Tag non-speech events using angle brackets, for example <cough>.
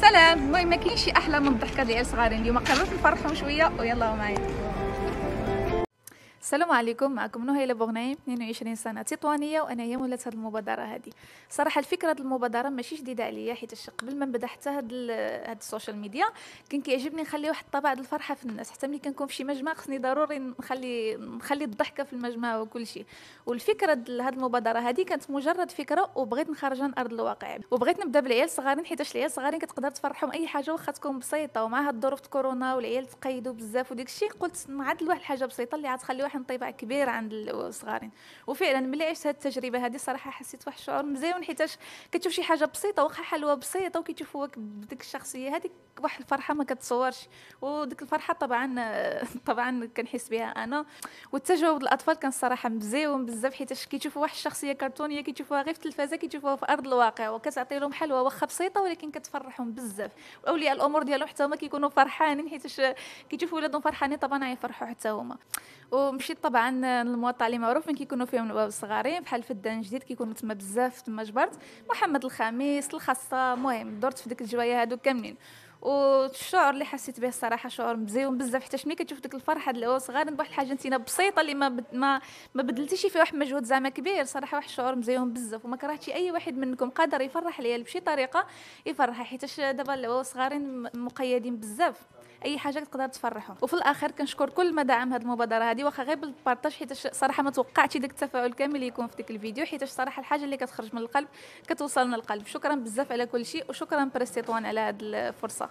سلام. المهم ما كاينش أحلى من الضحكة ديال صغارين. اليوم قررت نفرحهم شوية. ويلا معايا. السلام عليكم معكم نهيلة بوغنايم 22 سنة تطوانية وأنا هي مولات هذه المبادرة هذه. صراحة الفكرة هذه المبادرة ماشي جديدة عليا حيت قبل ما نبدا حتى هاد هاد ال social media كان كيعجبني نخلي واحد الطبع ديال الفرحة في الناس. حتى ملي كنكون في شي مجمع خصني ضروري نخلي نخلي الضحكة في المجمع وكل شيء والفكرة ديال هاد المبادرة هذه كانت مجرد فكرة وبغيت نخرجها لارض الواقع. وبغيت نبدأ بالعيال الصغارين حيت العيال الصغارين كتقدر تفرحهم أي حاجة واخا تكون بسيطة. ومع هاد ظروف كورونا والعيال تقيدوا بزاف وديك الشيء قلت نعدل واحد الحاجة بسيطة اللي غتخلي واحد انطباع كبير عند الصغارين وفعلا ملي عشت هذه التجربة هذه صراحة حسيت واحد الشعور مزيان حيتاش كتشوف شي حاجة بسيطة واخا حلوة بسيطة وكيشوفوك بديك الشخصية هذيك واحد الفرحة ما كتصورش. وديك الفرحة طبعا <laughs> طبعا كنحس بها أنا. والتجاوب الأطفال كان الصراحه مزيون بزاف حيتاش كيشوفوا واحد الشخصية كرتونية كيشوفوها غير في التلفازة كيشوفوها في أرض الواقع. وكتعطي لهم حلوة واخا بسيطة ولكن كتفرحهم بزاف. وأولياء الأمور ديالهم حتى هما كيكونوا فرحانين حيتاش كيشوفوا ولادهم فرحانين طبعا غيفرحوا حتى هما. ومشيت طبعا للمواطع اللي معروف فين كيكونوا فيهم صغارين بحال فدان جديد كيكونوا تما بزاف تما جبرت. محمد الخميس الخاصة المهم درت في ديك الجوايه هادو كاملين. والشعور اللي حسيت به الصراحة شعور مزيون بزاف حيت ملي كتشوف ديك الفرحة ديال صغار بواحد الحاجة انت بسيطة اللي ما ما ما بدلتيش فيها واحد مجهود زعما كبير صراحة واحد الشعور مزيون بزاف. وما كرهتش أي واحد منكم قادر يفرح العيال بشي طريقة يفرحها حيت دابا صغارين مقيدين بزاف. أي حاجة تقدر تفرحهم. وفي الآخر كنشكر كل ما دعم هذه المبادرة هذه واخا غير بالبارطاج حيت صراحة ما توقعتش داك التفاعل كامل يكون في ديك الفيديو حيت صراحة الحاجة اللي كتخرج من القلب كتوصلنا للقلب شكرا بزاف على كل شيء وشكرا بريستيطوان على هذه الفرصة.